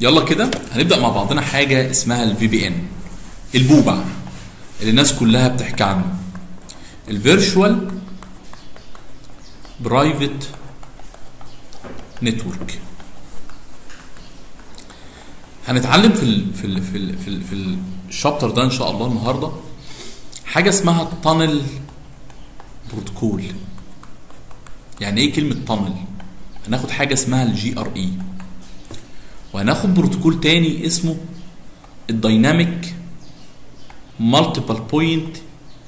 يلا كده هنبدأ مع بعضنا حاجة اسمها ال VPN البعبع اللي الناس كلها بتحكي عنه. ال virtual private network هنتعلم في ال في ال في ال في, ال في ال chapter ده إن شاء الله النهارده حاجة اسمها ال tunnel protocol يعني إيه كلمة tunnel هناخد حاجة اسمها ال GRE وهناخد بروتوكول تاني اسمه ال dynamic multiple point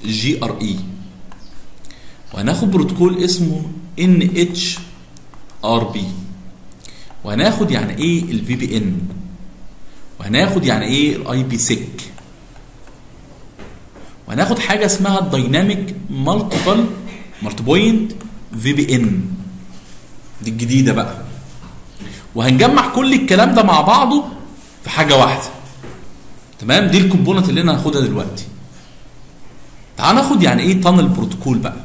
GRE وهناخد بروتوكول اسمه NHRP وهناخد يعني إيه ال VPN وهناخد يعني إيه ال IPsec وهناخد حاجة اسمها ال dynamic multiple multipoint VPN دي الجديدة بقى. وهنجمع كل الكلام ده مع بعضه في حاجة واحدة. تمام؟ دي ال component اللي أنا هاخدها دلوقتي. تعال ناخد يعني إيه tunnel protocol بقى.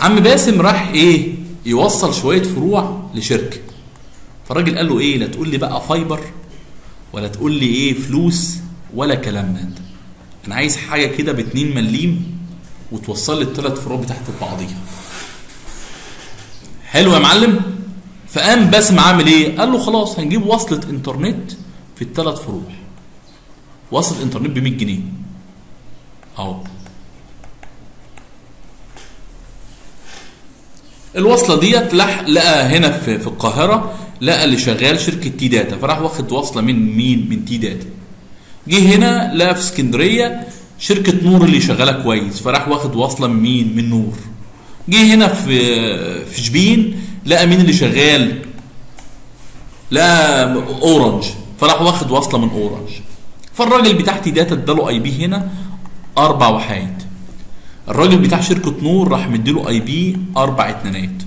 عم باسم راح إيه؟ يوصل شوية فروع لشركة. فالراجل قال له إيه؟ لا تقول لي بقى fiber ولا تقول لي إيه فلوس ولا كلام من ده. أنا عايز حاجة كده ب 2 مليم وتوصل لي الثلاث فروع بتاعت بعضيها حلو يا معلم؟ فقام باسم عامل إيه؟ قال له خلاص هنجيب وصلة انترنت في الثلاث فروع. وصلة انترنت ب 100 جنيه. اهو. الوصلة ديت لقى هنا في, في القاهرة لقى اللي شغال شركة TE Data فراح واخد وصلة من مين؟ من TE Data. جه هنا لقى في اسكندرية شركة نور اللي شغالة كويس فراح واخد وصلة من مين؟ من نور. جه هنا في في شبين لقى مين اللي شغال لقى أورنج. فراح واخد وصلة من أورنج. فالراجل بتاع TE Data اداله IP هنا أربع وحايد. الراجل بتاع شركة نور راح مديله IP أربع اتنينات.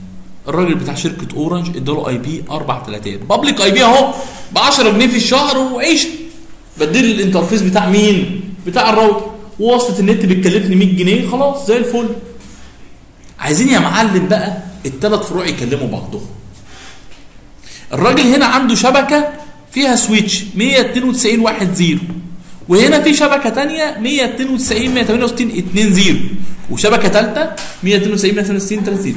الراجل بتاع شركة أورنج اداله IP أربع تلاتات. public IP أهو ب 10 جنيه في الشهر وعيش. بديل ال interface بتاع مين؟ بتاع الراوتر. ووصله النت بتكلفني 100 جنيه خلاص زي الفل. عايزين يا معلم بقى الثلاث فروع يكلموا بعضهم. الراجل هنا عنده شبكة فيها switch 192 1 0 وهنا في شبكة ثانية 192 168 2 0 وشبكة ثالثه 192 168 3 0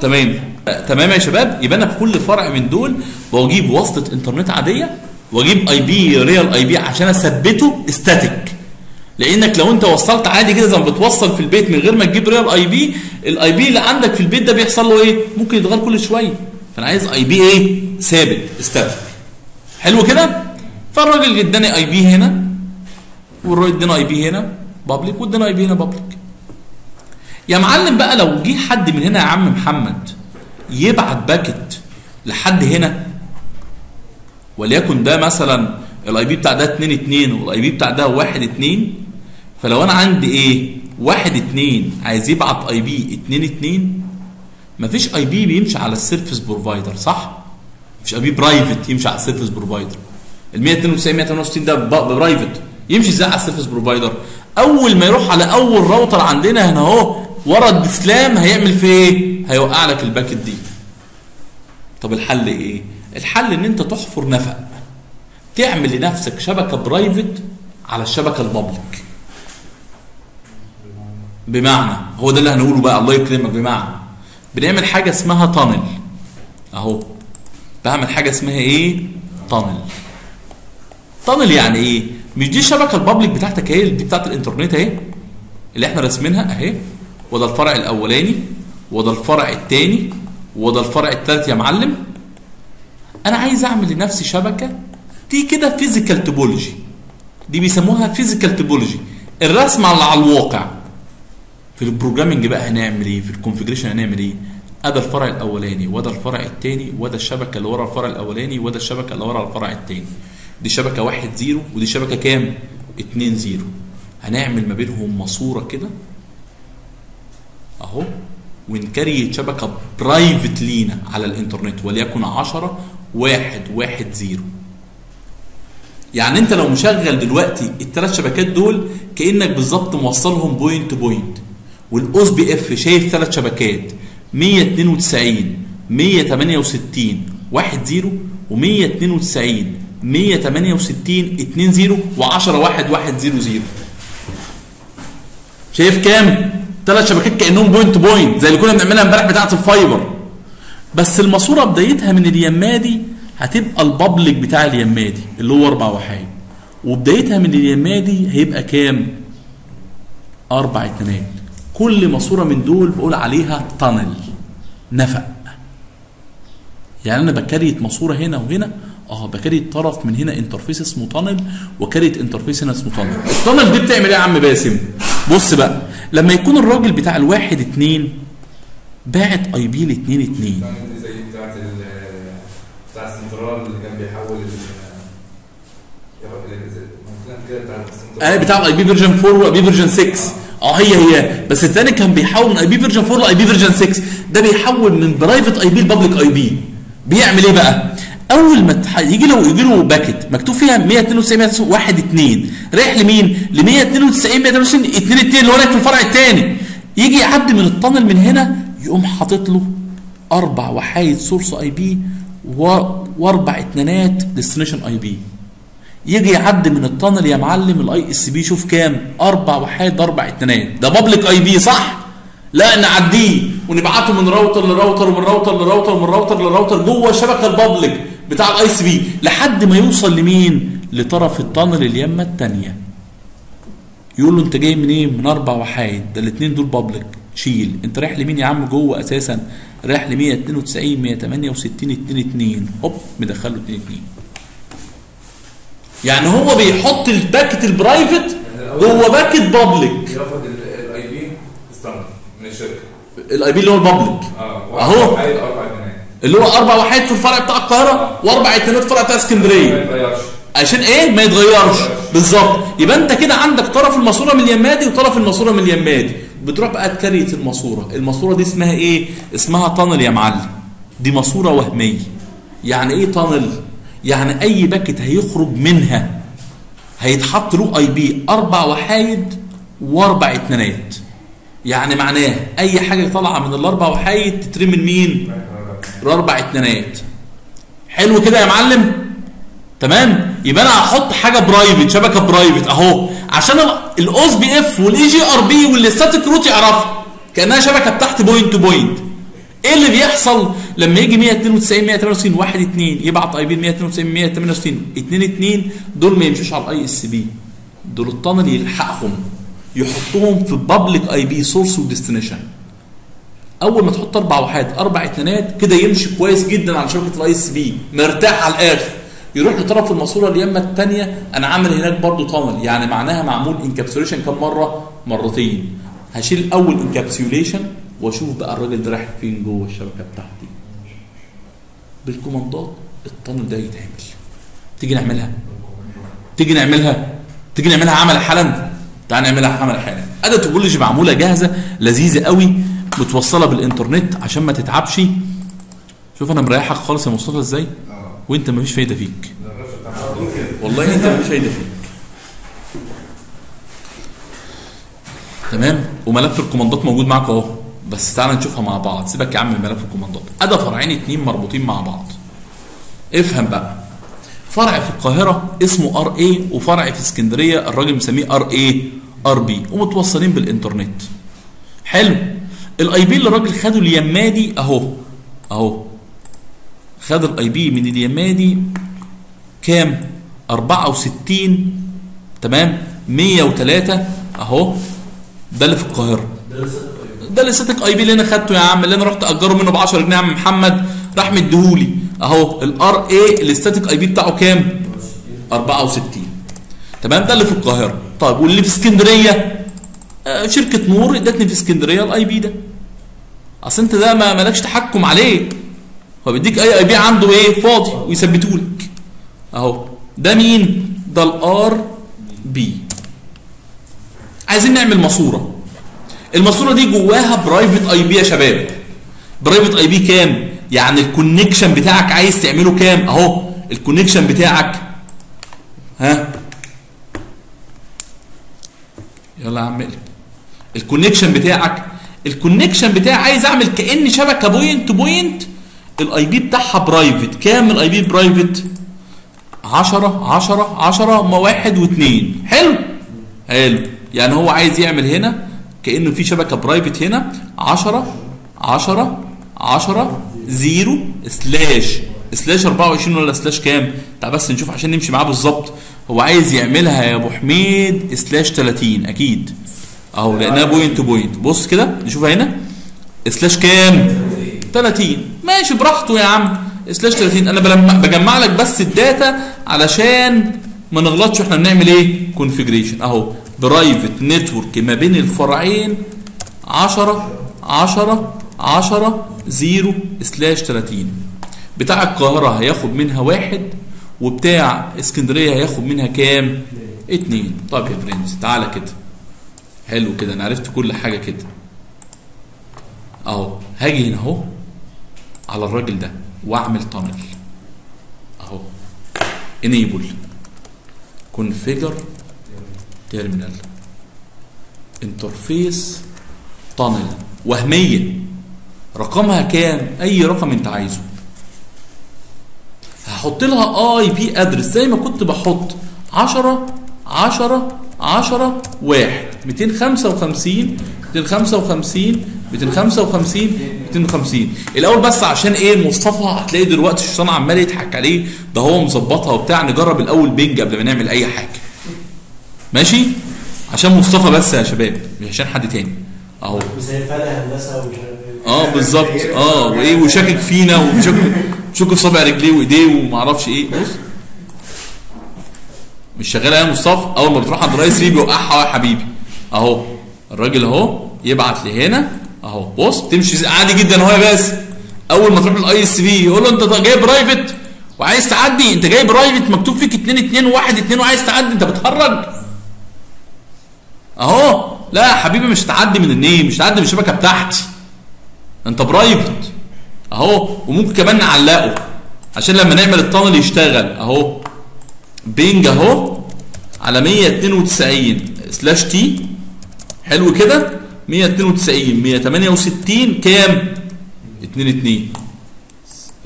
تمام. تمام يا شباب؟ يبقى أنا في كل فرع من دول بجيب وصله إنترنت عادية وأجيب IP real IP عشان أثبته static لانك لو انت وصلت عادي كده زي ما بتوصل في البيت من غير ما تجيب real IP ال IP اللي عندك في البيت ده بيحصل له إيه؟ ممكن يتغير كل شوية. فأنا عايز IP إيه؟ ثابت static حلو كده؟ فالراجل اداني IP هنا والراجل اداني IP هنا public واداني IP هنا public يا معلم بقى لو جه حد من هنا يا عم محمد يبعت packet لحد هنا وليكن ده مثلا ال IP بتاع ده 2 2 وال IP بتاع ده 1 2 فلو أنا عندي إيه 1 2 عايز يبعت IP 2 2 مفيش IP بيمشي على ال service provider صح؟ مفيش IP private يمشي على ال service provider ال 192 168 ده private يمشي إزاي على ال service provider؟ أول ما يروح على أول راوتر عندنا هنا أهو ورا ال DSLAM هيعمل في إيه؟ هيوقع لك ال packet دي. طب الحل إيه؟ الحل إن أنت تحفر نفق. تعمل لنفسك شبكة private على الشبكة ال public. بمعنى. هو ده اللي هنقوله بقى. الله يكرمك بمعنى. بنعمل حاجة اسمها tunnel أهو. بعمل حاجة اسمها إيه؟ tunnel. tunnel يعني إيه؟ مش دي الشبكة ال public بتاعتك أهي دي بتاعت الإنترنت أهي اللي إحنا راسمينها أهي. وده الفرع الأولاني وده الفرع الثاني وده الفرع الثالث يا معلم. أنا عايز أعمل لنفسي شبكة دي كده physical topology دي بيسموها physical topology الرسم على على الواقع. في ال programming بقى هنعمل إيه؟ في ال configuration هنعمل إيه؟ ادي الفرع الأولاني وده الفرع الثاني وده الشبكة اللي ورا الفرع الأولاني وده الشبكة اللي ورا الفرع الثاني. دي شبكة 1 0 ودي شبكة كام؟ 2 0 هنعمل ما بينهم ماسورة كده. أهو. ون create شبكة private لينا على الإنترنت وليكن 10 1 1 0 يعني أنت لو مشغل دلوقتي الثلاث شبكات دول كأنك بالظبط موصلهم point point وال OSPF شايف ثلاث شبكات 192 168 1 0 و192 168 2 0 و10 1 1 0 0 شايف كام؟ ثلاث شبكات كأنهم point point زي اللي كنا بنعملها امبارح بتاعة ال fiber بس الماسورة بدايتها من اليمة دي هتبقى ال public بتاع اليمة دي اللي هو أربع وحايد وبدايتها من اليمة دي هيبقى كام؟ أربع اتنينات كل ماسوره من دول بقول عليها tunnel نفق. يعني أنا ب create ماسوره هنا وهنا آه ب create طرف من هنا interface اسمه tunnel و create interface هنا اسمه tunnel ال tunnel دي بتعمل إيه يا عم باسم؟ بص بقى لما يكون الراجل بتاع الواحد اتنين باعت IP لاتنين اتنين. يعني زي بتاعت بتاع السنترال اللي كان بيحول ال بتاع ال IP version 4 وال IP version 6 آه هي هي بس الثاني كان بيحول من IP version 4 ل IP version 6 ده بيحول من private IP ل public IP بيعمل إيه بقى؟ أول ما. يجي له يجي له packet مكتوب فيها 192 192 1 2 رايح لمين؟ ل 192 192 2 2 اللي هو في الفرع الثاني يجي يعدي من ال tunnel من هنا يقوم حاطط له أربع وحايد source IP. وأربع اتنينات destination IP يجي يعدي من ال tunnel يا معلم ال ISP شوف كام؟ أربع وحيد أربع اتنينات ده public IP صح؟ لأ نعديه ونبعته من router ل router ومن router ل router ومن router ل router جوه الشبكه ال public بتاع ال ISP لحد ما يوصل لمين؟ لطرف ال tunnel اليمة الثانية يقول له انت جاي منين؟ من أربع وحايد ده الاثنين دول public شيل. انت رايح لمين يا عم جوه أساسا؟ رايح ل 192 168 22 هوب مدخله 2 2 يعني هو بيحط ال packet ال private جوه packet public ياخد ال IP standard من الشركة. ال IP اللي هو ال public آه أربع جنيه اللي هو أربع وحيد في الفرع بتاع القاهرة وأربع اتنينات في الفرع بتاع ما اسكندريه يتغيرش. عشان إيه؟ ما يتغيرش. بالظبط. يبقى أنت كده عندك طرف الماسورة من اليمة دي وطرف الماسورة من اليمة دي بتروح بقى ت create الماسورة. الماسورة دي اسمها إيه؟ اسمها tunnel يا معلم. دي ماسورة وهمية. يعني إيه tunnel يعني أي packet هيخرج منها هيتحط له IP أربع وحايد وأربع اتنينات. يعني معناه أي حاجة طالعة من الأربع وحايد تترمي لمين الأربع اتنينات. حلو كده يا معلم؟ تمام؟ يبقى أنا هحط حاجة private شبكة private أهو. عشان ال OSPF وال EIGRP وال static route يعرفها. كأنها شبكة بتاعت point to point إيه اللي بيحصل لما يجي 192 198 1 2 يبعت IP 192 168 2 2 دول ما يمشوش على ال ISP دول ال tunnel يلحقهم يحطهم في public IP source و destination أول ما تحط أربع وحايد أربع اتنينات كده يمشي كويس جدا على شبكة ال ISP مرتاح على الآخر. يروح لطرف الماسورة اليمه الثانية أنا عامل هناك برضو tunnel يعني معناها معمول encapsulation كم مرة؟ مرتين. هشيل الأول encapsulation واشوف بقى الراجل ده رايح فين جوه الشبكة بتاعتي. بال command ات ال tunnel ده يتعمل. تيجي نعملها؟ تيجي نعملها؟ تيجي نعملها عملي حالا؟ تعال نعملها عملي حالا. أدي topology معمولة جاهزة لذيذة قوي متوصلة بالإنترنت عشان ما تتعبش. شوف أنا مريحك خالص يا مصطفى إزاي؟ آه. وأنت مفيش فايدة فيك. كده والله أنت مفيش فايدة فيك. تمام؟ وملف ال command ات موجود معاك أهو. بس تعال نشوفها مع بعض. سيبك يا عم من ملف ال command ات أدى فرعين اتنين مربوطين مع بعض. افهم بقى. فرع في القاهرة اسمه RA وفرع في اسكندرية الراجل مسميه RA RB ومتوصلين بالإنترنت. حلو. ال IP اللي الراجل خده اليمة دي أهو. أهو. خد ال IP من اليمة دي كام؟ 64 تمام؟ 103 أهو. ده اللي في القاهرة. ده ال static IP اللي أنا خدته يا عم اللي أنا رحت أجره منه ب 10 جنيه يا عم محمد. راح مديهولي. أهو ال RA ال static IP بتاعه كام؟ 64 تمام؟ ده اللي في القاهرة. طيب واللي في اسكندرية؟ آه شركة نور ادتني في اسكندرية ال IP ده. أصل أنت ده ما مالكش تحكم عليه. هو بيديك أي IP عنده إيه؟ فاضي ويثبته لك أهو. ده مين؟ ده ال RB عايزين نعمل ماسورة. الماسورة دي جواها private IP يا شباب. private IP كام؟ يعني ال connection بتاعك عايز تعمله كام؟ أهو ال connection بتاعك. ها؟ يلا يا عم ال connection بتاعك ال connection بتاعي عايز أعمل كأني شبكة point to point ال IP بتاعها private كام ال IP private 10 10 10 ما واحد واثنين حلو؟ حلو. يعني هو عايز يعمل هنا كأنه في شبكة private هنا 10 10 10 0 slash. slash 24 ولا slash كام؟ تعال بس نشوف عشان نمشي معاه بالظبط. هو عايز يعملها يا أبو حميد slash 30 أكيد. أهو لانها point to point بص كده نشوفها هنا. slash كام؟ 30 ماشي براحته يا عم. slash 30 أنا بجمع لك بس ال data علشان ما نغلطش وإحنا بنعمل إيه؟ configuration أهو. private network ما بين الفرعين 10 10 10 0 slash 30 بتاع القاهرة هياخد منها واحد وبتاع اسكندرية هياخد منها كام؟ اتنين. طب يا برنس تعالى كده. حلو كده أنا عرفت كل حاجة كده. أهو هاجي هنا أهو على الراجل ده وأعمل tunnel أهو enable configure terminal. interface tunnel وهميه رقمها كام؟ أي رقم أنت عايزه. هحط لها IP address زي ما كنت بحط 10 10 10 1 255 255 255 250 الأول بس عشان إيه مصطفى هتلاقي دلوقتي الشيطان عمال يضحك عليه. ده هو مظبطها وبتاع. نجرب الأول بينج قبل ما نعمل أي حاجة. ماشي؟ عشان مصطفى بس يا شباب مش عشان حد تاني. أهو. زي هندسة إيه. آه بالظبط. آه وإيه وشاكك فينا وشاكك شاكك في صابع رجليه وإيديه وما أعرفش إيه. بص. مش شغاله يا مصطفى؟ أول ما بتروح عند الرئيس ريبي بيوقعها يا حبيبي. أهو. الراجل أهو يبعت لهنا أهو. بص تمشي عادي جدا أهو يا بس. أول ما تروح لل ISP يقول له أنت جاي private وعايز تعدي. أنت جاي private مكتوب فيك 2 2 1 2 وعايز تعدي. أنت بتهرج. اهو. لا يا حبيبي مش تعدي من النيم مش تعدي من الشبكة بتاعتي. انت private. اهو وممكن كمان نعلقه. عشان لما نعمل ال tunnel يشتغل. اهو. ping اهو. على 192 slash t حلو كده. 192 168 كام؟ 2 2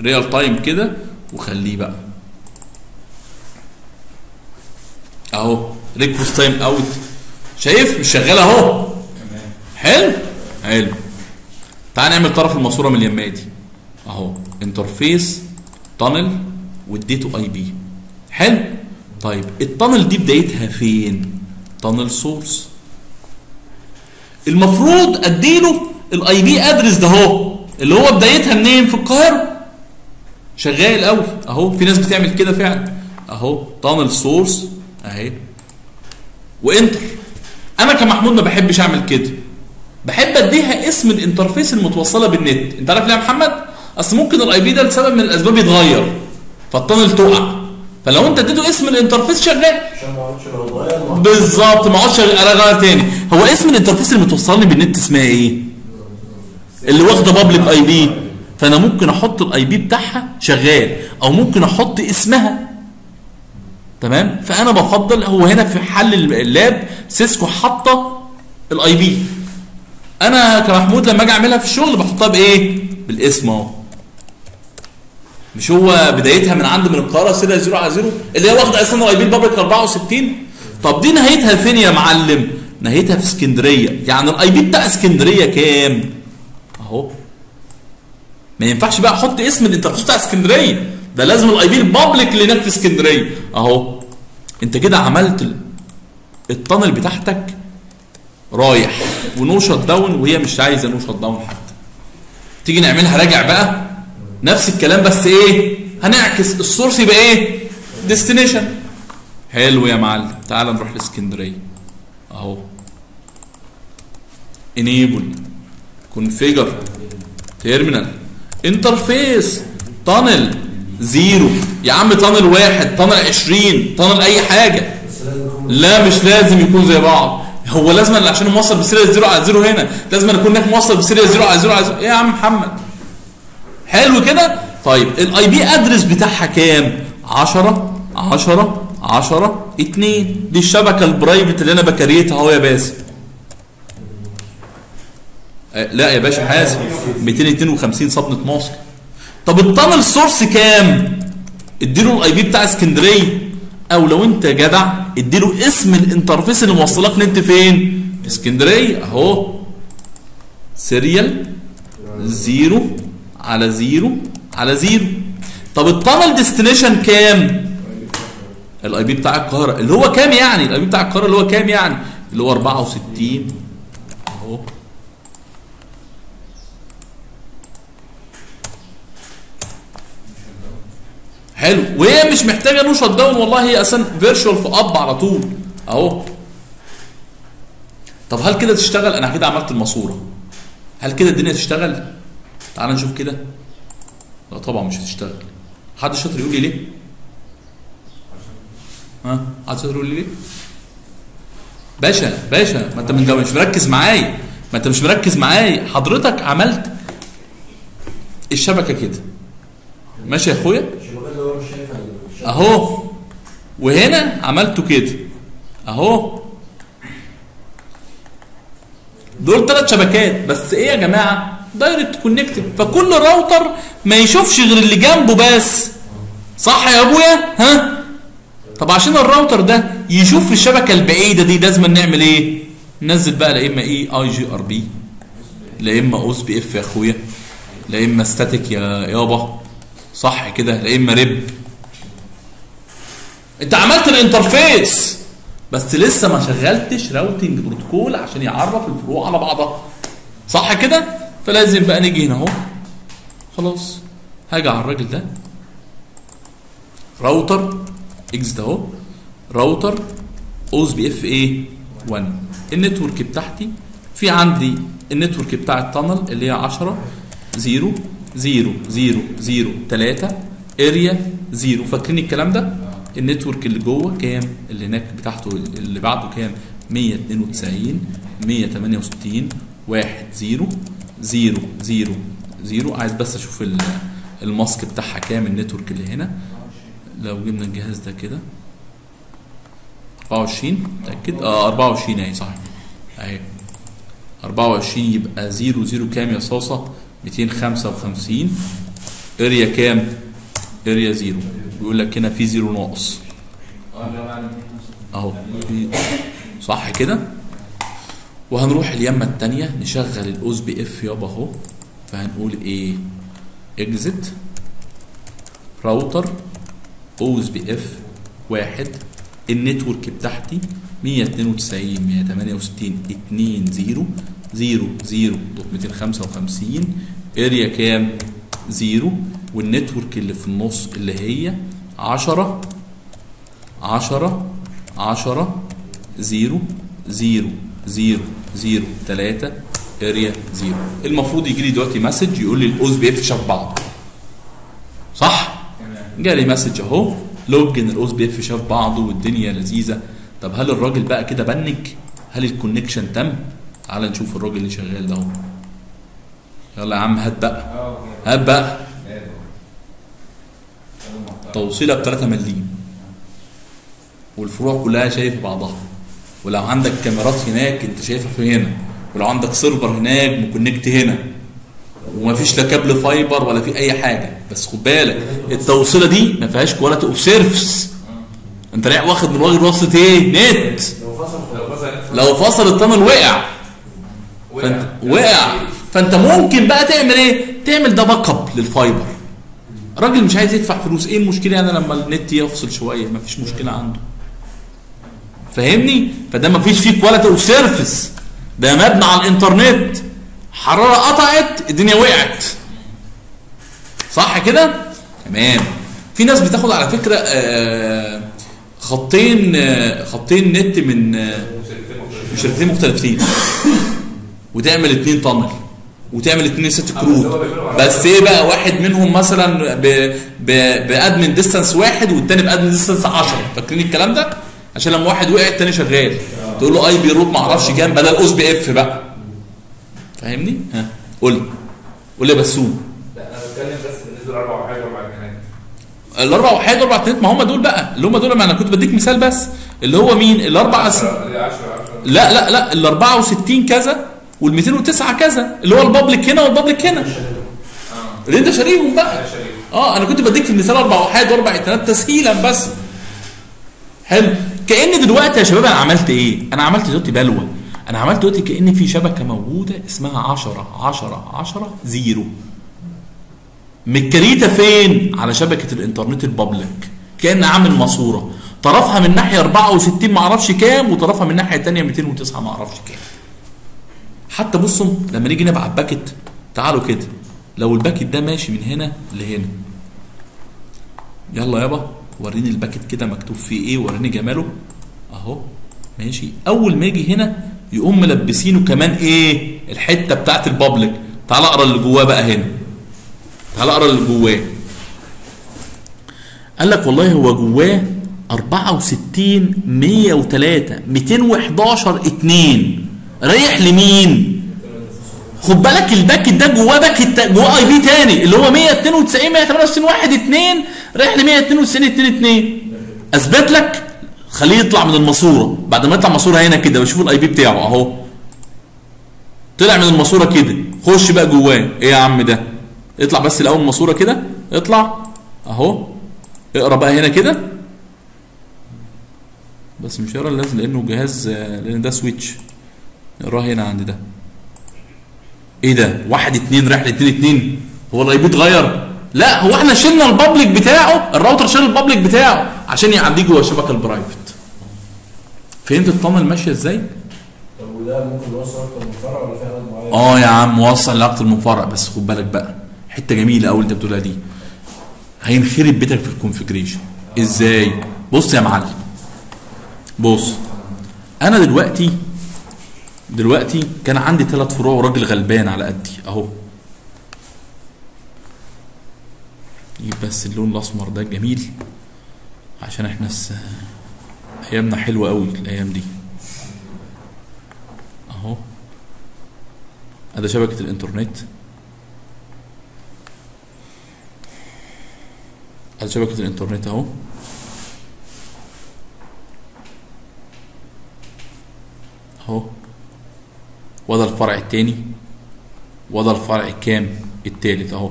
reply time كده. وخليه بقى. اهو. request timed out شايف؟ مش شغال اهو. حلو. حلو. تعال نعمل طرف الماسورة من اليمه دي. اهو. interface tunnel واديته IP. حلو. طيب ال tunnel دي بدايتها فين؟ tunnel source. المفروض اديله ال IP address ده اهو. اللي هو بدايتها منين في القاهرة؟ شغال قوي. اهو. في ناس بتعمل كده فعلا. اهو. tunnel source. اهي. و enter. أنا كمحمود ما بحبش أعمل كده. بحب أديها اسم ال interface المتوصلة بالنت. أنت عارف ليه يا محمد؟ أصل ممكن ال IP ده لسبب من الأسباب يتغير. فال tunnel تقع فلو أنت اديته اسم ال interface شغال. عشان ما بالظبط. ما أقعدش اغير تاني. هو اسم ال interface اللي متوصلني بالنت اسمها إيه؟ اللي واخدة public IP فأنا ممكن أحط ال IP بتاعها شغال. أو ممكن أحط اسمها تمام؟ فأنا بفضل هو هنا في حل ال lab سيسكو حاطة ال IP أنا كمحمود لما أجي أعملها في الشغل بحطها بإيه؟ بالاسم أهو. مش هو بدايتها من عند من القاهرة serial 0 على 0 اللي هي واخدة أساسا ال IP ال public 64 طب دي نهايتها فين يا معلم؟ نهايتها في اسكندرية. يعني ال IP بتاع اسكندرية كام؟ أهو. ما ينفعش بقى أحط اسم ال interface بتاع اسكندرية. ده لازم ال IP ال public اللي هناك في اسكندرية. أهو. انت كده عملت ال- ال tunnel بتاعتك رايح و no shutdown وهي مش عايزة no shutdown حتى. تيجي نعملها راجع بقى؟ نفس الكلام بس إيه؟ هنعكس. ال source يبقى إيه؟ destination حلو يا معلم. تعال نروح لاسكندرية. اهو. enable configure terminal interface tunnel zero. يا عم tunnel واحد tunnel 20 tunnel أي حاجة. لا مش لازم يكون زي بعض. هو لازم عشان موصل ب serial zero على zero هنا لازم يكون هناك موصل ب serial zero على zero على zero. إيه يا عم محمد؟ حلو كده؟ طيب ال IP address بتاعها كام؟ 10 10 10 2 دي الشبكة ال private اللي أنا ب create ها أهو يا باسم. آه، لا يا باشا حاسب. 252 صبنة مصر طب ال tunnel source كام؟ اديله ال IP بتاع اسكندرية. أو لو أنت جدع اديله اسم ال interface اللي موصلك نت فين؟ اسكندرية. أهو. serial zero على zero على zero. طب ال tunnel destination كام؟ ال IP بتاع القاهرة. اللي هو كام يعني؟ ال IP بتاع القاهرة اللي هو كام يعني؟ اللي هو 64 اهو حلو. وهي مش محتاجة no shutdown والله هي أساسا virtual فهي up على طول. أهو. طب هل كده تشتغل؟ أنا كده عملت الماسورة. هل كده الدنيا تشتغل؟ تعال نشوف كده. لا طبعا مش هتشتغل. حد شاطر يقول لي ليه؟ ها؟ حد شاطر يقول لي ليه؟ باشا باشا ما أنت مش مركز معايا. ما أنت مش مركز معايا. حضرتك عملت الشبكة كده. ماشي يا أخويا الشبكات اللي هو مش شايفها الشبكة. أهو. وهنا عملته كده. أهو. دول ثلاث شبكات. بس إيه يا جماعة؟ directly connected فكل راوتر ما يشوفش غير اللي جنبه بس. صح يا أبويا؟ ها؟ طب عشان الراوتر ده يشوف الشبكة البعيدة دي لازم نعمل إيه؟ ننزل بقى لا إما إيه EIGRP لا إما OSPF يا أخويا لا إما static يا يابا. صح كده؟ لا إما RIP. انت عملت ال interface. بس لسه ما شغلتش routing protocol عشان يعرف الفروع على بعضها. صح كده؟ فلازم بقى نيجي هنا اهو. خلاص. هاجي على الراجل ده. راوتر إكس اهو. router OSPF إيه 1 ال network بتاعتي. في عندي ال network بتاع ال tunnel اللي هي 10 0 0 0 0 3 area 0 فاكرين الكلام ده؟ ال network اللي جوه كام؟ اللي هناك بتاعته اللي بعده كام؟ 192 168 1 0 0 0 0 عايز بس أشوف ال- ال mask بتاعها كام ال network اللي هنا. لو جبنا الجهاز ده كده. 24 متأكد؟ آه 24 اهي صح. اهي. 24 يبقى 0 0 كام يا صاصة؟ 255 area كام؟ area 0 بيقول لك هنا في 0 ناقص. أهو. صح كده؟ وهنروح اليمة التانية نشغل ال OSPF يابا أهو. فهنقول إيه؟ exit router. OSPF. واحد. ال network بتاعتي. 192 168 2 0 0 0 دوت 255 area كام؟ 0 وال network اللي في النص اللي هي 10 10 10 0 0 0 0 3 area 0 المفروض يجي لي دلوقتي message يقول لي ال OSPF شاف بعض صح؟ جالي message أهو. log ان ال OSPF شاف بعضه والدنيا لذيذة. طب هل الراجل بقى كده ping؟ هل ال connection تم؟ تعال نشوف الراجل اللي شغال ده أهو. يلا يا عم هات بقى. هات بقى. توصيلة ب 3 مليم. والفروع كلها شايفة بعضها. ولو عندك كاميرات هناك انت شايفها في هنا. ولو عندك server هناك م connect هنا. ومفيش لا كابل fiber ولا في أي حاجة. بس خد بالك التوصيلة دي ما فيهاش quality of service انت رايح واخد من الراجل وصله إيه؟ نت. لو فصل ال tunnel وقع. فانت وقع. فانت ممكن بقى تعمل إيه؟ تعمل ده backup لل fiber. راجل مش عايز يدفع فلوس. إيه المشكلة يعني لما النت يفصل شوية؟ مفيش مشكلة عنده. فاهمني؟ فده مفيش فيه quality of service ده مبني على الإنترنت. حرارة قطعت الدنيا وقعت. صح كده؟ تمام. في ناس بتاخد على فكرة آه، خطين آه، خطين نت من آه، شركتين مختلفين وتعمل اتنين تانل. وتعمل اتنين ست كروت بس إيه بقى؟ واحد منهم مثلا ب ب بأدمن ديستانس واحد والتاني بأدمن ديستانس 10 فاكرين الكلام ده؟ عشان لما واحد وقع التاني شغال. تقول له اي بي روت ما أعرفش كام بدل اوس بي اف بقى. فاهمني؟ ها قول لي. قول لي يا بسوم. لا أنا بتكلم بس بالنسبة لأربع وحاجه وأربع كنات الأربع وحيد وأربع تنت ما هم دول بقى. اللي هم دول ما أنا كنت بديك مثال بس. اللي هو مين؟ الأربع س... 10 10 لا لا لا ال 64 كذا. وال 209 كذا اللي هو ال public هنا وال public هنا. اللي انت شاريهم بقى. آه أنا كنت بديك في المثال أربع وحايد وأربع اتنات تسهيلا بس. حلو. كأن دلوقتي يا شباب أنا عملت إيه؟ أنا عملت دلوقتي بلوى أنا عملت دلوقتي كأن في شبكة موجودة اسمها 10 10 10 zero. متكريته فين؟ على شبكة الإنترنت ال public. كأن عامل ماسورة. طرفها من ناحية 64 ما أعرفش كام وطرفها من الناحيه الثانية 209 ما أعرفش كام. حتى بصوا لما نيجي نبعت packet تعالوا كده. لو ال packet ده ماشي من هنا لهنا. يلا يابا وريني ال packet كده مكتوب فيه إيه وريني جماله. أهو ماشي. أول ما يجي هنا يقوم ملبسينه كمان إيه الحتة بتاعت ال public. تعال أقرأ اللي جواه بقى هنا. تعال أقرأ اللي جواه. قال لك والله هو جواه 64 103 211 2 رايح لمين؟ خد بالك ال packet ده جواه packet جواه IP تاني اللي هو 192 168 1 2 رايح ل 192 2 2 أثبت لك خليه يطلع من الماسورة. بعد ما يطلع ماسورة هنا كده وشوف ال IP بتاعه أهو. طلع من الماسورة كده. خش بقى جواه. إيه يا عم ده؟ اطلع بس الأول ماسوره كده. اطلع. أهو. اقرأ بقى هنا كده. بس مش هيقرأ لازم لأنه جهاز لأن ده switch اقراه هنا عند ده. إيه ده؟ واحد اتنين رايح لاتنين اتنين. هو ال IP اتغير لا هو إحنا شلنا ال public بتاعه الراوتر شال ال public بتاعه عشان يعديه جوه الشبكة ال private. فهمت الطنه ماشية إزاي؟ طب وده ممكن يوصل أكتر من فرع ولا في عدد معين؟ آه يا عم وصل لاكتر من فرع بس خد بالك بقى. حتة جميلة قوي أنت بتقولها دي. هينخرب بيتك في الكونفجريشن إزاي؟ بص يا معلم. بص أنا دلوقتي دلوقتي كان عندي ثلاث فروع وراجل غلبان على قدي أهو. نجيب بس اللون الأسمر ده جميل عشان إحنا س... أيامنا حلوة قوي الأيام دي. أهو. أدي شبكة الإنترنت. أدي شبكة الإنترنت أهو. أهو. وده الفرع التاني وده الفرع الكام؟ التالت أهو.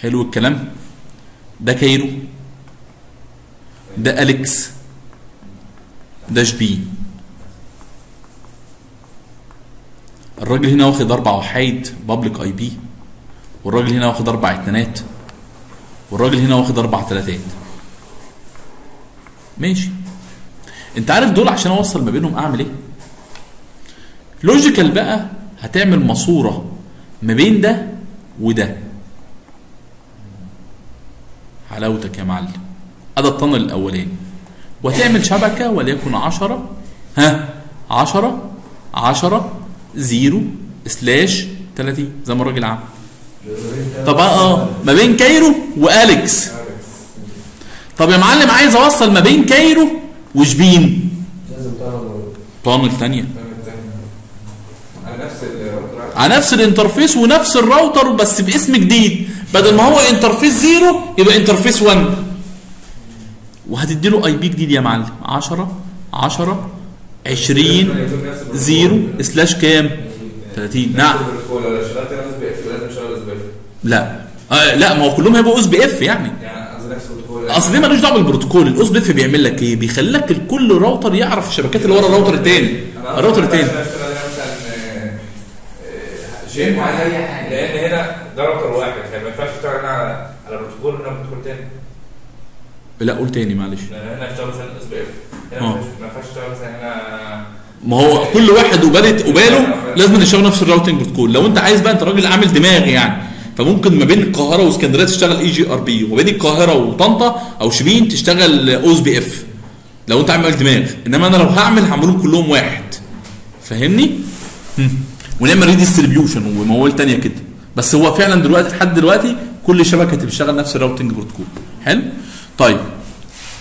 حلو الكلام. ده Cairo ده أليكس ده شبين الراجل هنا واخد أربع وحايد public IP والراجل هنا واخد أربع اتنينات والراجل هنا واخد أربع تلاتات. ماشي. أنت عارف دول عشان أوصل ما بينهم أعمل إيه؟ logical بقى هتعمل ماسورة ما بين ده وده. حلاوتك يا معلم. ادي ال tunnel الأولاني. وتعمل شبكة وليكن 10 ها 10 10 0 slash 30 زي ما الراجل عمل طب آه ما بين Cairo و Alex. طب يا معلم عايز أوصل ما بين Cairo وشبين. tunnel ثانية على نفس الراوتر على نفس ال interface ونفس الراوتر بس باسم جديد. بدل ما هو interface zero يبقى interface 1 وهتدي له IP جديد يا معلم. 10 10 20 0 slash كام؟ 30 نعم. لا. آه لا ما هو كلهم هيبقوا OSPF يعني. أصل دي ملوش دعوة بالبروتوكول. ال OSPF بيعمل لك إيه؟ بيخلي لك كل راوتر يعرف الشبكات اللي ورا الراوتر التاني. الراوتر التاني. شيء معين. لأن هنا ده راوتر واحد. فما ينفعش اشتغل هنا على على بروتوكول هنا بروتوكول تاني. لا قول تاني معلش. لأن هنا اشتغل مثلا إس بي إف. هنا آه. ما ينفعش- ينفعش اشتغل مثلا هنا ما هو كل واحد وبالت وباله لازم يشتغل نفس الراوتنج بروتوكول. لو أنت عايز بقى أنت راجل عامل دماغ يعني. فممكن ما بين القاهرة واسكندرية تشتغل اي جي ار بي وبين القاهرة وطنطا أو شبين تشتغل أوز بي إف. لو أنت عامل دماغ. إنما أنا لو هعمل هعملهم كلهم واحد. فاهمني؟ هم. ونعمل redistribution وموال تانية كده. بس هو فعلا دلوقتي لحد دلوقتي كل شبكة بتشتغل نفس ال routing protocol حلو؟ طيب.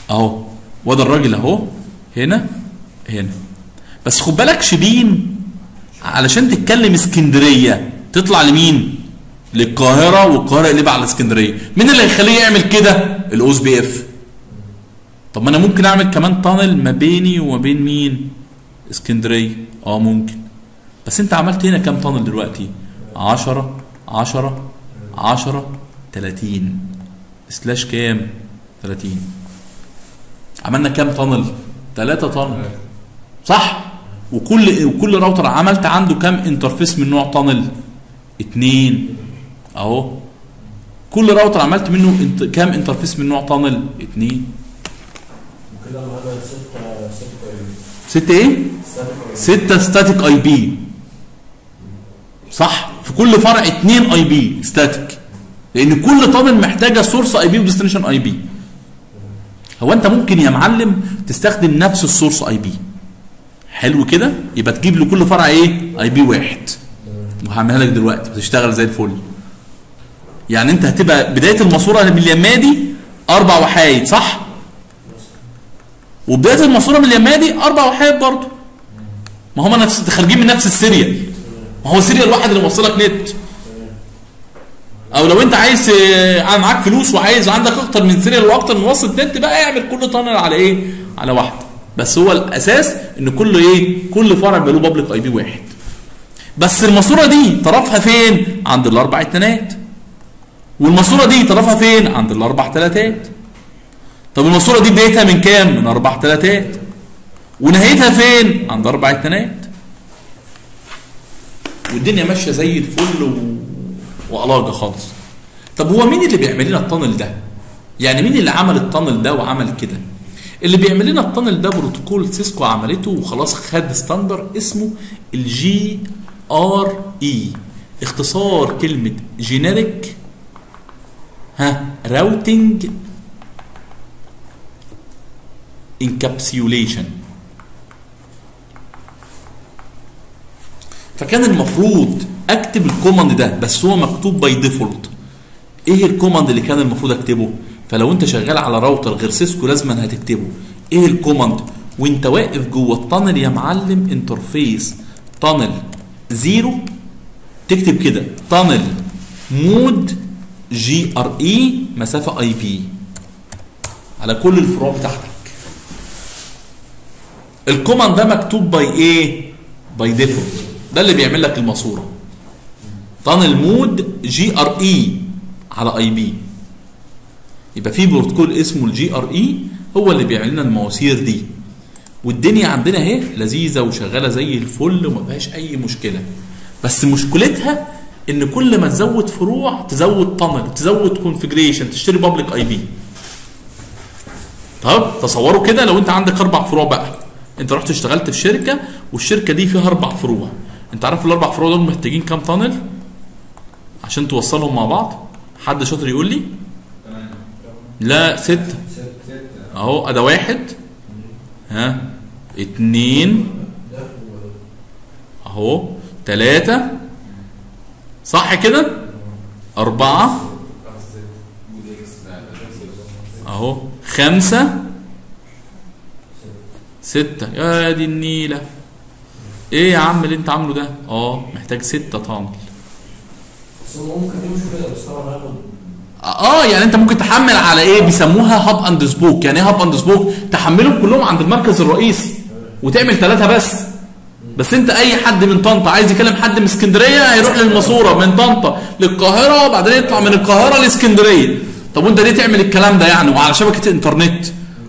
أهو. وده الراجل أهو. هنا. هنا. بس خد بالك شبين علشان تتكلم اسكندرية تطلع لمين؟ للقاهرة والقاهرة يقلبها على اسكندرية. مين اللي هيخليه يعمل كده؟ ال OSPF. طب ما أنا ممكن أعمل كمان tunnel ما بيني وما بين مين؟ اسكندرية. أه ممكن. بس انت عملت هنا كام tunnel دلوقتي؟ 10 10 10 30 slash كام؟ 30 عملنا كام tunnel 3 tunnel صح؟ وكل وكل راوتر عملت عنده كام interface من نوع tunnel اتنين. اهو. كل راوتر عملت منه انت كام interface من نوع tunnel اتنين. وكده معانا ستة ستة إيه ستة إيه؟ ستة static IP. صح؟ في كل فرع اتنين IP static لأن كل tunnel محتاجة source IP و destination IP هو أنت ممكن يا معلم تستخدم نفس ال source IP حلو كده؟ يبقى تجيب لكل فرع إيه؟ IP واحد. وهعملها لك دلوقتي بتشتغل زي الفل. يعني أنت هتبقى بداية الماسورة من اليمة دي أربع وحايد صح؟ وبداية الماسورة من اليمة دي أربع وحايد برضه. ما هم نفس خارجين من نفس ال serial. ما هو serial واحد اللي موصلك نت. أو لو أنت عايز آه، معاك فلوس وعايز عندك أكتر من serial وأكتر من وصلة نت بقى اعمل كل tunnel على إيه؟ على واحدة. بس هو الأساس إن كل إيه؟ كل فرع بيبقى له بابليك اي بي واحد. بس الماسورة دي طرفها فين؟ عند الاربع اتنات والماسورة دي طرفها فين؟ عند الاربع تلاتات. طب الماسورة دي بدايتها من كام؟ من أربع تلاتات. ونهايتها فين؟ عند أربع اتنات والدنيا ماشية زي الفل و... وألاجة خالص. طب هو مين اللي بيعمل لنا التانل ده؟ يعني مين اللي عمل ال tunnel ده وعمل كده؟ اللي بيعمل لنا ال tunnel ده بروتوكول Cisco عملته وخلاص خد standard اسمه ال GRE. اختصار كلمة generic ها routing encapsulation فكان المفروض أكتب ال command ده بس هو مكتوب by default إيه ال command اللي كان المفروض أكتبه؟ فلو أنت شغال على راوتر غير Cisco لازما هتكتبه. إيه ال command؟ وأنت واقف جوه ال tunnel يا معلم interface tunnel zero. تكتب كده tunnel mode GRE مسافة IP. على كل الفروع بتاعتك. ال command ده مكتوب by إيه by default ده اللي بيعمل لك الماسورة. tunnel mode GRE على IP. يبقى في بروتوكول اسمه ال GRE هو اللي بيعمل لنا المواسير دي. والدنيا عندنا اهي لذيذة وشغالة زي الفل وما فيهاش أي مشكلة. بس مشكلتها إن كل ما تزود فروع تزود tunnel تزود configuration تشتري public IP. طب تصوروا كده لو أنت عندك أربع فروع بقى. أنت رحت اشتغلت في شركة والشركة دي فيها أربع فروع. انت عارف الاربع فروع دول محتاجين كام تانل عشان توصلهم مع بعض؟ حد شاطر يقول لي؟ لا ستة. اهو ادي واحد. ها اتنين. اهو تلاتة. صح كده؟ أربعة. أهو خمسة. ستة. يا دي النيلة. إيه يا عم اللي أنت عامله ده؟ أه محتاج ستة tunnel بس هو ممكن يمشوا كده بس طبعا آه يعني انت ممكن تحمل على إيه؟ بيسموها hub and spoke يعني إيه hub and spoke تحملهم كلهم عند المركز الرئيسي وتعمل ثلاثة بس. بس انت اي حد من طنطا عايز يكلم حد من اسكندرية هيروح للماسورة من طنطا للقاهرة وبعدين يطلع من القاهرة لاسكندرية. طب وانت ليه تعمل الكلام ده يعني؟ وعلى شبكة انترنت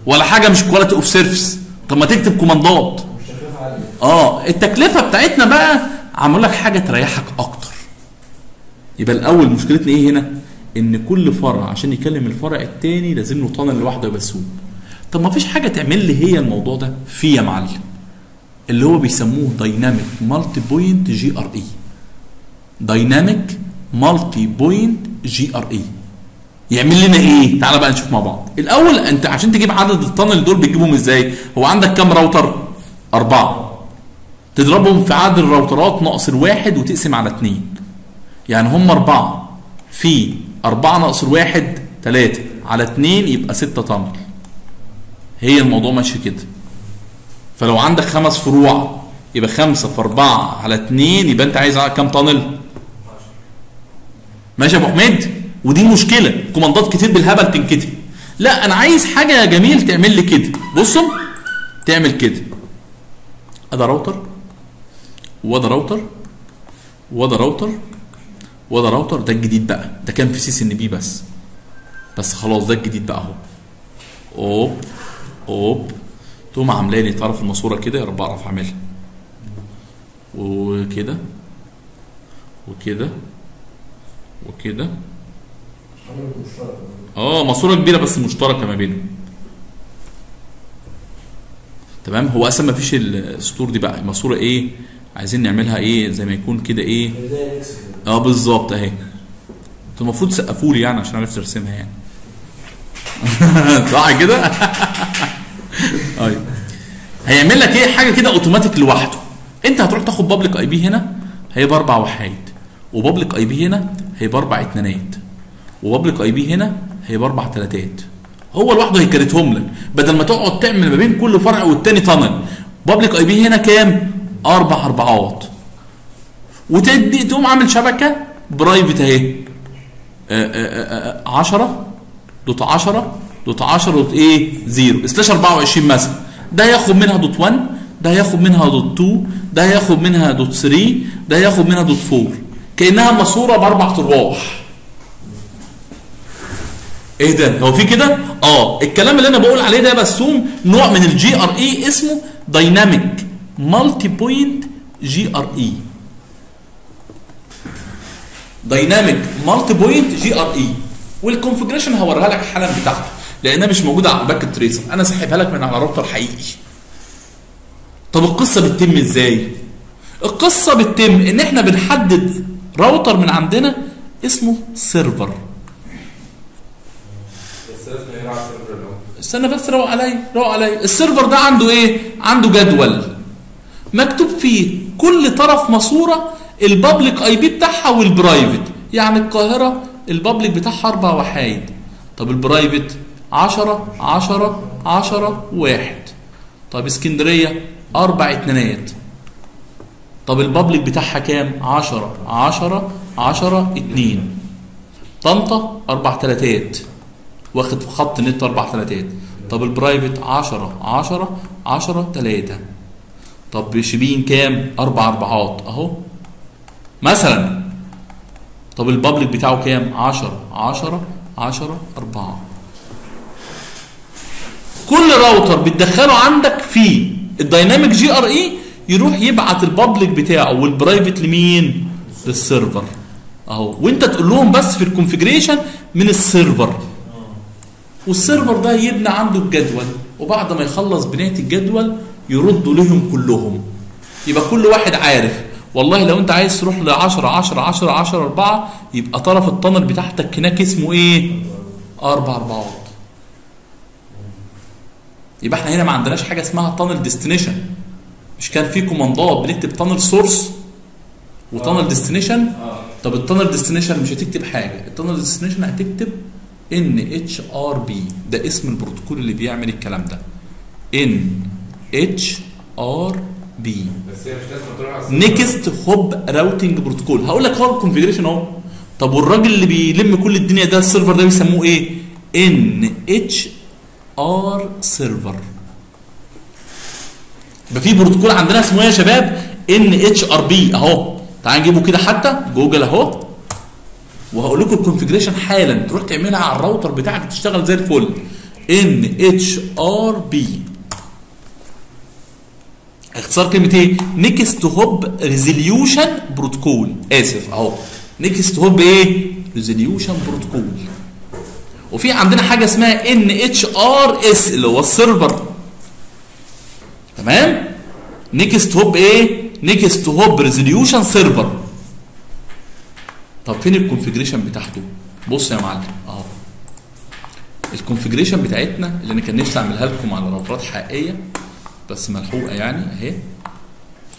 ولا حاجة مش quality of service طب ما تكتب command ات آه التكلفة بتاعتنا بقى عملوا لك حاجة تريحك أكتر. يبقى الأول مشكلتنا إيه هنا؟ إن كل فرع عشان يكلم الفرع التاني لازم له tunnel لوحده يبسوه طب ما فيش حاجة تعمل لي هي الموضوع ده؟ في يا معلم. اللي هو بيسموه dynamic multipoint GRE. dynamic multipoint GRE. يعمل لنا إيه؟ تعال بقى نشوف مع بعض. الأول أنت عشان تجيب عدد ال tunnel دول بتجيبهم إزاي؟ هو عندك كام راوتر؟ أربعة. تضربهم في عدد الراوترات ناقص الواحد وتقسم على اتنين. يعني هم أربعة. في أربعة ناقص الواحد تلاتة. على اتنين يبقى ستة tunnel هي الموضوع ماشي كده. فلو عندك خمس فروع يبقى خمسة في أربعة على اتنين يبقى أنت عايز كام tunnel؟ ماشي يا أبو حميد؟ ودي مشكلة. command ات كتير بالهبل تنكتب لا أنا عايز حاجة جميل تعمل لي كده. بصوا تعمل كده. أدا راوتر. وده راوتر وده راوتر وده راوتر ده الجديد بقى. ده كان في CCNP بس. بس خلاص ده الجديد بقى أهو. أوب أوب. تقوم عامله لي طرف الماسورة كده؟ يا رب أعرف أعملها. وكده وكده وكده. آه ماسورة كبيرة بس مشتركة ما بينهم. تمام؟ هو أصلا ما فيش السطور دي بقى. ماسوره إيه؟ عايزين نعملها إيه زي ما يكون كده إيه؟ آه بالظبط اهي. أنتوا المفروض تسقفوا لي يعني عشان عرفت ارسمها يعني. صح كده؟ أيوه هيعمل لك إيه؟ حاجة كده اوتوماتيك لوحده. انت هتروح تاخد public IP هنا هيبقى أربع وحايد. و public IP هنا هيبقى أربع اتنينات. و public IP هنا هيبقى أربع تلاتات. هو لوحده هي create هم لك. بدل ما تقعد تعمل ما بين كل فرع والتاني tunnel public IP هنا كام؟ أربع أربعات. وتدي تقوم عامل شبكة private أهي. 10 dot 10 dot 10 dot إيه؟ 0 slash 24 مثلا. ده ياخد منها dot 1 ده ياخد منها dot 2 ده ياخد منها dot 3 ده ياخد منها dot 4 كأنها ماسورة بأربع أرواح. إيه ده؟ هو في كده؟ آه. الكلام اللي أنا بقول عليه ده بيسموه نوع من ال GRE اسمه دايناميك مالتي بوينت جي ار اي دايناميك مالتي بوينت جي ار اي والكونفجريشن هوريها لك حالا بتاعته لأنها مش موجودة على ال Packet Tracer أنا ساحبها لك من على راوتر حقيقي. طب القصة بتتم إزاي؟ القصة بتتم إن إحنا بنحدد راوتر من عندنا اسمه server استنى بس روق عليا روق عليا. ال server ده عنده إيه؟ عنده جدول. مكتوب فيه كل طرف ماسورة ال public IP بتاعها وال private. يعني القاهرة ال public بتاعها أربع وحايد. طب ال private 10 10 10 واحد. طب اسكندرية أربع اتنينات. طب ال public بتاعها كام؟ 10 10 10 2 طنطا أربع تلاتات. واخد في خط نت أربع تلاتات. طب ال private 10 10 10 3 طب شبين كام؟ أربع أربعات. أهو. مثلا طب ال public بتاعه كام؟ 10 10 10 4 كل راوتر بتدخله عندك في ال dynamic GRE يروح يبعت ال public بتاعه وال private لمين؟ لل server. أهو. وأنت تقول لهم بس في ال configuration مين ال server. وال server ده يبني عنده الجدول. وبعد ما يخلص بنايه الجدول يردوا لهم كلهم. يبقى كل واحد عارف والله لو انت عايز تروح ل 10 10 10 10 4 يبقى طرف ال tunnel بتاعتك هناك اسمه إيه؟ أربع أربعات. يبقى إحنا هنا ما عندناش حاجة اسمها tunnel destination مش كان في command ات بنكتب tunnel source و tunnel destination طب ال tunnel destination مش هتكتب حاجة. ال tunnel destination هتكتب NHRP ده اسم البروتوكول اللي بيعمل الكلام ده. NHRP. next hop routing protocol هقول لك هو ال configuration اهو. طب والراجل اللي بيلم كل الدنيا ده ال server ده بيسموه إيه؟ NH R server يبقى في بروتوكول عندنا اسمه إيه يا شباب؟ NHRP اهو. تعال نجيبه كده حتى. جوجل اهو. وهقول لكم ال configuration حالا. تروح تعملها على الراوتر بتاعك تشتغل زي الفل. NHRP اختصار كلمه إيه next hop resolution protocol آسف أهو. next hop إيه؟ resolution protocol وفي عندنا حاجة اسمها NHRS اللي هو ال server تمام؟ next hop إيه؟ next hop resolution server طب فين ال configuration بتاعته؟ بص يا معلم أهو. ال configuration بتاعتنا اللي أنا كان نفسي أعملها لكم على راوترات حقيقية بس ملحوقة يعني اهي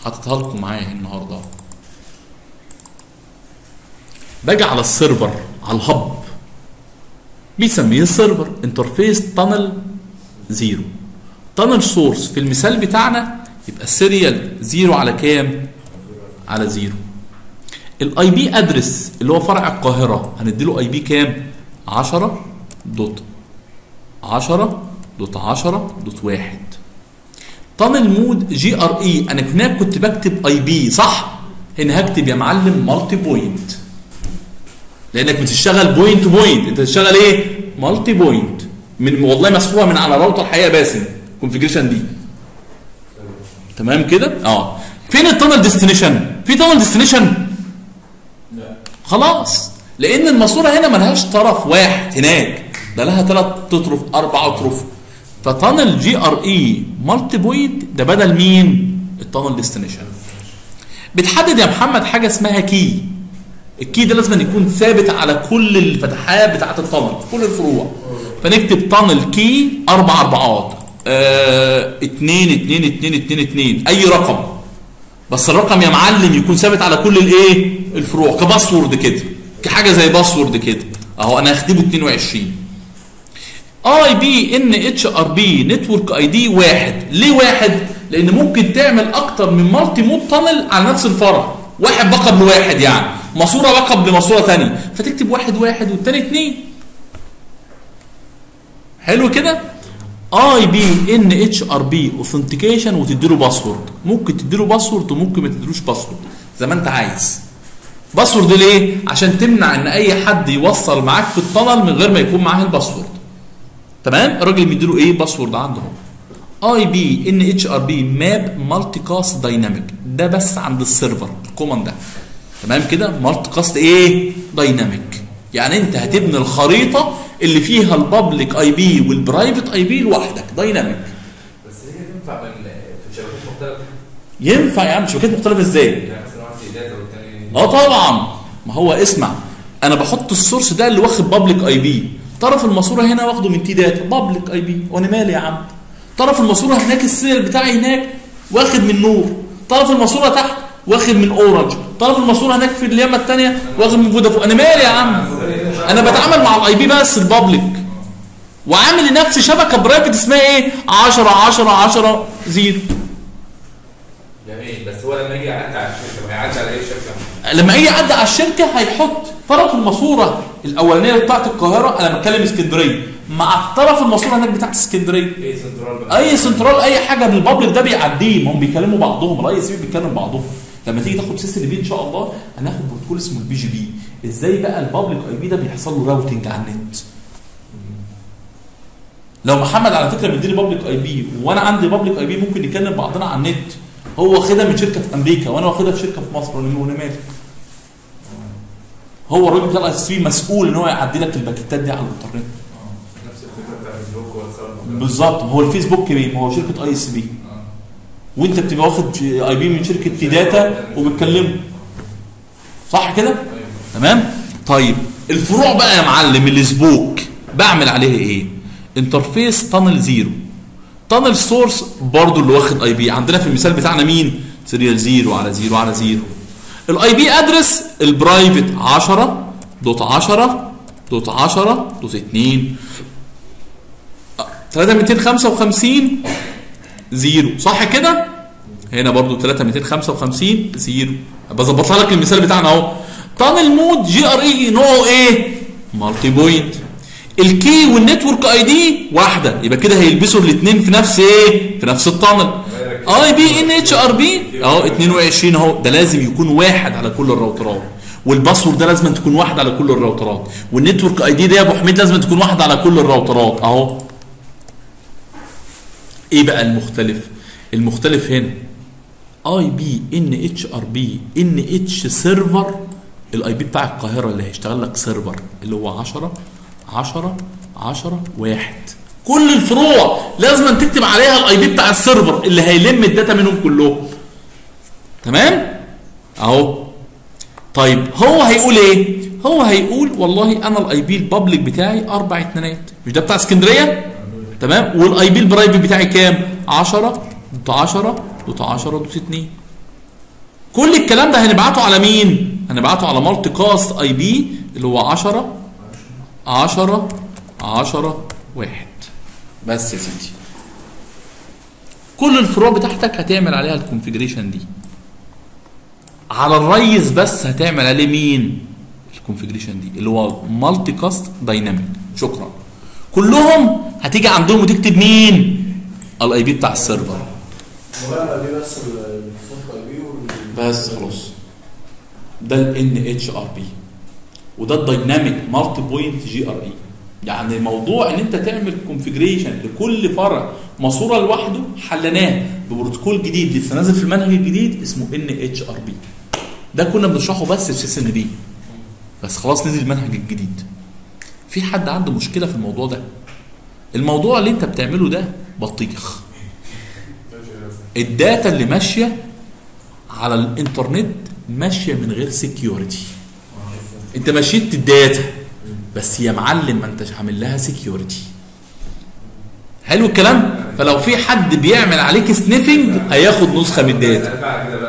حاططها لكم معايا النهارده. باجي على ال server على ال hub بيسميه ال server interface tunnel zero tunnel source في المثال بتاعنا يبقى ال serial zero على كام؟ على zero ال IP address اللي هو فرع القاهرة هنديله IP كام؟ 10 dot 10 dot 10 dot 1 tunnel mode GRE أنا هناك كنت بكتب IP صح؟ هنا هكتب يا معلم multipoint لأنك بتشتغل point point أنت بتشتغل إيه؟ multipoint من والله مسحوبه من على راوتر حقيقة باسم. ال configuration دي تمام كده؟ آه. فين ال tunnel destination في tunnel destination لا خلاص. لأن الماسورة هنا ملهاش طرف واحد هناك. ده لها ثلاث اطراف أربع اطراف ف tunnel GRE multipoint ده بدل مين؟ ال tunnel destination بتحدد يا محمد حاجة اسمها key ال key ده لازم يكون ثابت على كل الفتحات بتاعت ال tunnel في كل الفروع. فنكتب tunnel key أربع أربعات. آه اتنين اتنين اتنين اتنين اتنين. أي رقم. بس الرقم يا معلم يكون ثابت على كل الايه؟ الفروع. ك password كده. كحاجة زي password كده. أهو أنا هكتبه 22 اي بي ان اتش ار بي نتورك اي دي واحد. ليه واحد؟ لأن ممكن تعمل أكتر من multi mode tunnel على نفس الفرع. واحد بقى لواحد يعني. ماسورة بقى لماسوره ثانية فتكتب واحد واحد والتاني اتنين. حلو كده؟ اي بي ان اتش ار بي اوثنتيكيشن وتديله password ممكن تديله password وممكن ما تديلوش password زي ما انت عايز. password ليه؟ عشان تمنع إن أي حد يوصل معاك في ال tunnel من غير ما يكون معاه ال password تمام؟ الراجل مديله إيه؟ password عنده اهو اي بي إن اتش ار بي ماب مالتي كاست دايناميك ده بس عند ال server ال command ده. تمام كده؟ multicast إيه؟ dynamic يعني أنت هتبني الخريطة اللي فيها ال public IP وال private IP لوحدك dynamic بس هي تنفع في شبكات مختلفة؟ ينفع يا عم. شبكات مختلفة إزاي؟ يعني مثلا آه طبعا. ما هو اسمع أنا بحط ال source ده اللي واخد public IP طرف الماسورة هنا واخده من تي داتا. public IP وأنا مالي يا عم؟ طرف الماسورة هناك ال serial بتاعي هناك واخد من نور. طرف الماسورة تحت واخد من اورنج طرف الماسورة هناك في اليمة الثانية واخد من فودافون أنا مالي يا عم؟ أنا بتعامل مع ال IP بس ال public وعامل لنفسي شبكة private اسمها إيه؟ 10 10 10 0 جميل. بس هو لما يجي يعدي على الشركة ما يعدي على أي شركة؟ لما يجي يعدي على الشركة هيحط طرف الماسورة الأولانية بتاعت القاهرة أنا بتكلم اسكندرية. مع طرف الماسورة هناك بتاعت اسكندرية. أي سنترال أي سنترال أي حاجة بال public ده بيعديه ما هم بيكلموا بعضهم. ال ISP بيتكلم بعضهم. لما تيجي تاخد CCNP إن شاء الله هناخد بروتوكول اسمه ال BGP. إزاي بقى ال public IP ده بيحصل له routing على النت؟ لو محمد على فكرة مديني public IP وأنا عندي public IP ممكن نكلم بعضنا على النت. هو واخدها من شركة في أمريكا وأنا واخدها في شركة في مصر وأنا مالي هو الراجل بتاع ال ISP مسؤول إن هو يعدي لك ال packet ات دي على الإنترنت. بالظبط. هو الفيسبوك مين هو شركة ISP وأنت بتبقى واخد IP من شركة تي داتا وبتكلمه. صح كده؟ تمام؟ طيب الفروع بقى يا معلم ال spoke. بعمل عليها إيه؟ interface tunnel zero. tunnel source برضو اللي واخد IP عندنا في المثال بتاعنا مين؟ serial zero على zero على zero. ال IP address ال private 10 dot 10 dot 10 dot 2 3255 zero. صح كده؟ هنا برضو 3255 zero. بظبطها لك المثال بتاعنا أهو. tunnel mode GRE نوعه إيه multipoint ال key وال network ID واحدة. يبقى كده هيلبسوا الاثنين في نفس إيه؟ في نفس ال tunnel. اي بي إن إتش آر بي. أهو 22 أهو. ده لازم يكون واحد على كل الراوترات. وال password ده لازم تكون واحد على كل الراوترات. وال network ID ده يا أبو حميد لازم تكون واحد على كل الراوترات. أهو. إيه بقى المختلف؟ المختلف هنا. آي بي إن إتش آر بي إن إتش سيرفر. ال IP بتاع القاهرة اللي هيشتغل لك server اللي هو 10 10 10 1 كل الفروع لازم تكتب عليها ال IP بتاع ال server اللي هيلم ال data منهم كلهم. تمام؟ أهو. طيب هو هيقول إيه؟ هو هيقول والله أنا ال IP ال public بتاعي أربع اتنينات. مش ده بتاع اسكندرية؟ تمام. وال IP ال private بتاعي كام؟ 10 dot 10 dot 10 dot 2 كل الكلام ده هنبعته على مين؟ هنبعته على multicast IP اللي هو 10 10 10 1 بس يا سيدي كل الفروع بتاعتك هتعمل عليها ال configuration دي. على الريس بس هتعمل عليه مين؟ ال configuration دي اللي هو multicast dynamic شكرا. كلهم هتيجي عندهم وتكتب مين؟ ال IP بتاع ال server. بس خلاص. ده ال NHRP وده ال dynamic multipoint GRE يعني موضوع إن أنت تعمل configuration لكل فرع ماسورة لوحده حلناه ببروتوكول جديد لسه نازل في المنهج الجديد اسمه NHRP ده كنا بنشرحه بس في CCNP. بس خلاص نزل المنهج الجديد. في حد عنده مشكلة في الموضوع ده؟ الموضوع اللي أنت بتعمله ده بطيخ. ال data اللي ماشية على الإنترنت ماشية من غير security أنت مشيت ال data. بس يا معلم ما انتش عامل لها security حلو الكلام؟ فلو في حد بيعمل عليك sniffing هياخد نسخة من ال data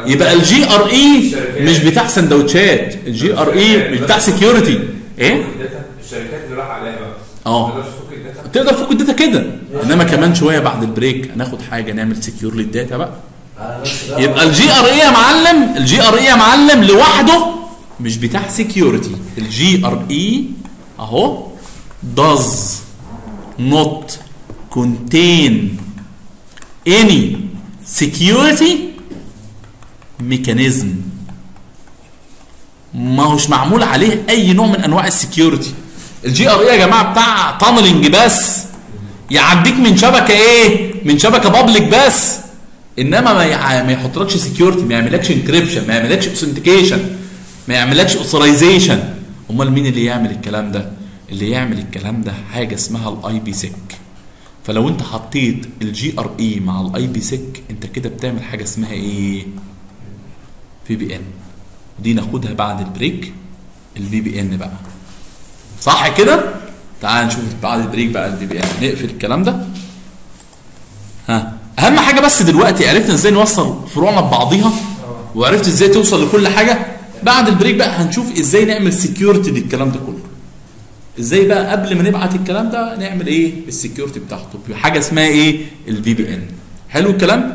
يبقى ال GRE مش بتاع سندوتشات. ال GRE مش بتاع security إيه؟ الشركات اللي راح عليها آه. تقدر تفك ال data كده. إنما كمان شوية بعد ال break هناخد حاجة نعمل secure لل data بقى. يبقى ال GRE يا معلم ال GRE يا معلم لوحده مش بتاع security ال GRE أهو. Does not contain any security mechanism. ما هوش معمول عليه أي نوع من أنواع ال security. ال GRE يا جماعة بتاع tunneling بس. يعديك من شبكة إيه؟ من شبكة public بس. إنما ما ما يحطلكش security ما يعملكش encryption ما يعملكش authentication ما يعملكش authorization أمال مين اللي يعمل الكلام ده؟ اللي يعمل الكلام ده حاجة اسمها ال IPsec فلو انت حطيت ال GRE مع ال IPsec انت كده بتعمل حاجة اسمها إيه؟ VPN دي ناخدها بعد ال break ال VPN بقى. صح كده؟ تعال نشوف بعد ال break بقى ال VPN نقفل الكلام ده. ها. أهم حاجة بس دلوقتي عرفنا إزاي نوصل فروعنا ببعضيها؟ وعرفت إزاي توصل لكل حاجة؟ بعد ال break بقى هنشوف إزاي نعمل security للكلام ده كله. إزاي بقى قبل ما نبعت الكلام ده نعمل إيه؟ ال security بتاعته حاجة اسمها إيه؟ ال VPN حلو الكلام؟